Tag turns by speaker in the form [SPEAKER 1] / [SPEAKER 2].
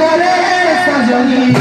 [SPEAKER 1] floresta de Olim.